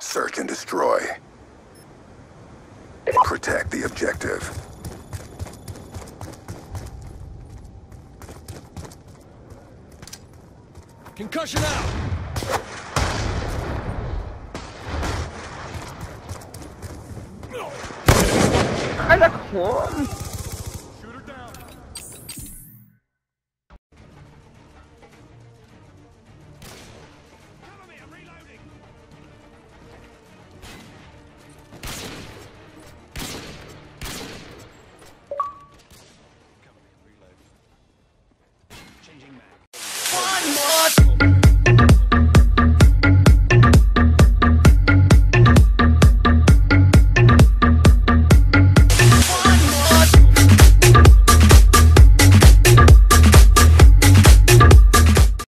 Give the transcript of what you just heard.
Search and destroy. Protect the objective. Concussion out! 还在哭。